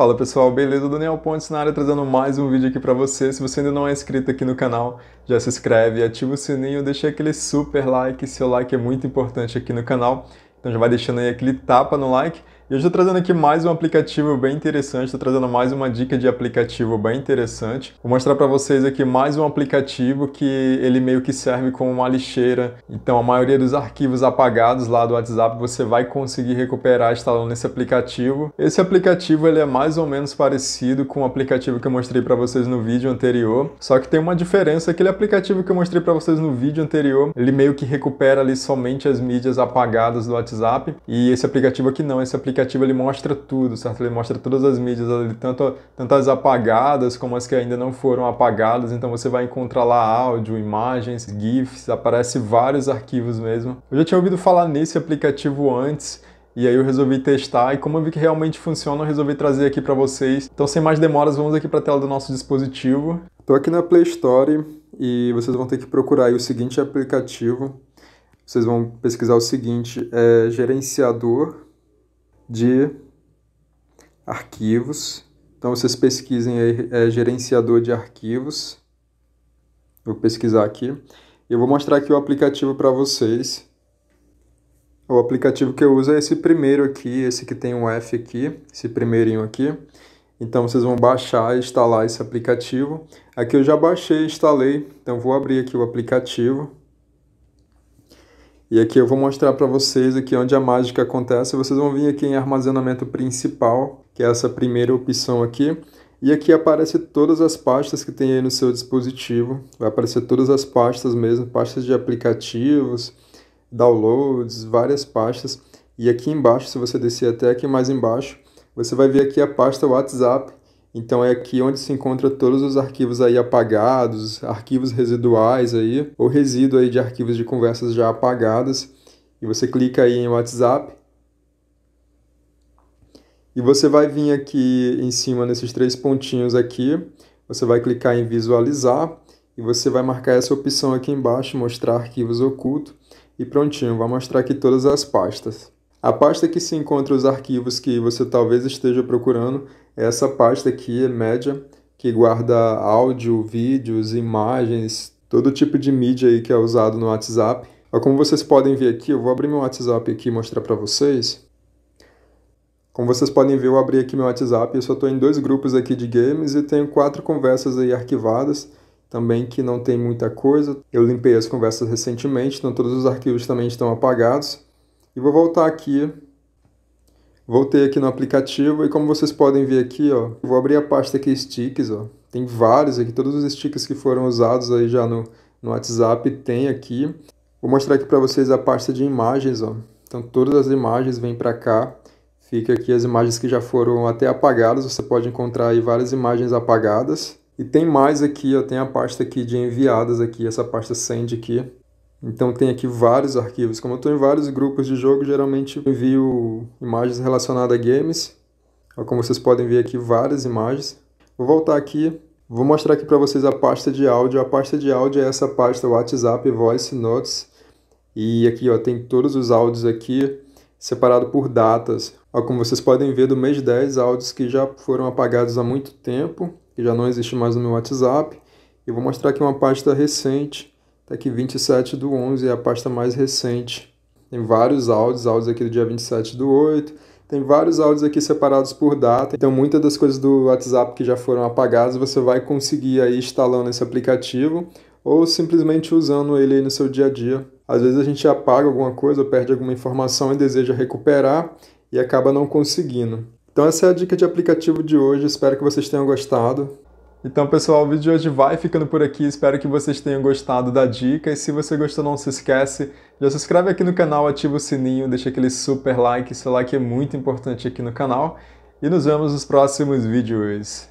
Fala pessoal, beleza? Daniel Pontes na área trazendo mais um vídeo aqui para você. Se você ainda não é inscrito aqui no canal, já se inscreve, ativa o sininho, deixa aquele super like, seu like é muito importante aqui no canal. Então já vai deixando aí aquele tapa no like e eu estou trazendo aqui mais um aplicativo bem interessante, estou trazendo mais uma dica de aplicativo bem interessante. Vou mostrar para vocês aqui mais um aplicativo que ele meio que serve como uma lixeira. Então a maioria dos arquivos apagados lá do WhatsApp você vai conseguir recuperar instalando nesse aplicativo. Esse aplicativo ele é mais ou menos parecido com o aplicativo que eu mostrei para vocês no vídeo anterior, só que tem uma diferença, aquele aplicativo que eu mostrei para vocês no vídeo anterior, ele meio que recupera ali somente as mídias apagadas do WhatsApp e esse aplicativo aqui não, esse aplicativo aplicativo ele mostra tudo, certo? Ele mostra todas as mídias tanto, tanto as apagadas como as que ainda não foram apagadas. Então você vai encontrar lá áudio, imagens, GIFs, aparece vários arquivos mesmo. Eu já tinha ouvido falar nesse aplicativo antes. E aí eu resolvi testar e como eu vi que realmente funciona, eu resolvi trazer aqui para vocês. Então sem mais demoras, vamos aqui para a tela do nosso dispositivo. Estou aqui na Play Store e vocês vão ter que procurar o seguinte aplicativo. Vocês vão pesquisar o seguinte, é gerenciador de arquivos. Então vocês pesquisem aí, é, gerenciador de arquivos. Vou pesquisar aqui. Eu vou mostrar aqui o aplicativo para vocês. O aplicativo que eu uso é esse primeiro aqui, esse que tem um F aqui, esse primeirinho aqui. Então vocês vão baixar e instalar esse aplicativo. Aqui eu já baixei e instalei, então vou abrir aqui o aplicativo. E aqui eu vou mostrar para vocês aqui onde a mágica acontece. Vocês vão vir aqui em armazenamento principal, que é essa primeira opção aqui. E aqui aparece todas as pastas que tem aí no seu dispositivo. Vai aparecer todas as pastas mesmo, pastas de aplicativos, downloads, várias pastas. E aqui embaixo, se você descer até aqui mais embaixo, você vai ver aqui a pasta WhatsApp então é aqui onde se encontra todos os arquivos aí apagados, arquivos residuais aí, ou resíduo aí de arquivos de conversas já apagadas. E você clica aí em WhatsApp. E você vai vir aqui em cima nesses três pontinhos aqui, você vai clicar em visualizar e você vai marcar essa opção aqui embaixo, mostrar arquivos ocultos e prontinho, vai mostrar aqui todas as pastas. A pasta que se encontra os arquivos que você talvez esteja procurando é essa pasta aqui, média, que guarda áudio, vídeos, imagens, todo tipo de mídia aí que é usado no WhatsApp. Como vocês podem ver aqui, eu vou abrir meu WhatsApp aqui e mostrar para vocês. Como vocês podem ver, eu abri aqui meu WhatsApp, eu só estou em dois grupos aqui de games e tenho quatro conversas aí arquivadas, também que não tem muita coisa. Eu limpei as conversas recentemente, então todos os arquivos também estão apagados. E vou voltar aqui. Voltei aqui no aplicativo e como vocês podem ver aqui, ó, vou abrir a pasta aqui sticks, ó. Tem vários aqui, todos os stickers que foram usados aí já no, no WhatsApp tem aqui. Vou mostrar aqui para vocês a pasta de imagens, ó. Então todas as imagens vêm para cá. Fica aqui as imagens que já foram até apagadas, você pode encontrar aí várias imagens apagadas. E tem mais aqui, ó, tem a pasta aqui de enviadas aqui, essa pasta send aqui. Então tem aqui vários arquivos. Como eu estou em vários grupos de jogo, geralmente envio imagens relacionadas a games. Como vocês podem ver aqui, várias imagens. Vou voltar aqui, vou mostrar aqui para vocês a pasta de áudio. A pasta de áudio é essa pasta WhatsApp Voice Notes. E aqui ó, tem todos os áudios aqui, separado por datas. Ó, como vocês podem ver, do mês 10, áudios que já foram apagados há muito tempo, que já não existe mais no meu WhatsApp. E vou mostrar aqui uma pasta recente, Tá aqui 27 do 11, é a pasta mais recente. Tem vários áudios, áudios aqui do dia 27 do 8. Tem vários áudios aqui separados por data. Então, muitas das coisas do WhatsApp que já foram apagadas, você vai conseguir aí instalando esse aplicativo ou simplesmente usando ele aí no seu dia a dia. Às vezes a gente apaga alguma coisa ou perde alguma informação e deseja recuperar e acaba não conseguindo. Então essa é a dica de aplicativo de hoje, espero que vocês tenham gostado. Então, pessoal, o vídeo de hoje vai ficando por aqui. Espero que vocês tenham gostado da dica. E se você gostou, não se esquece, já se inscreve aqui no canal, ativa o sininho, deixa aquele super like. Seu like é muito importante aqui no canal. E nos vemos nos próximos vídeos.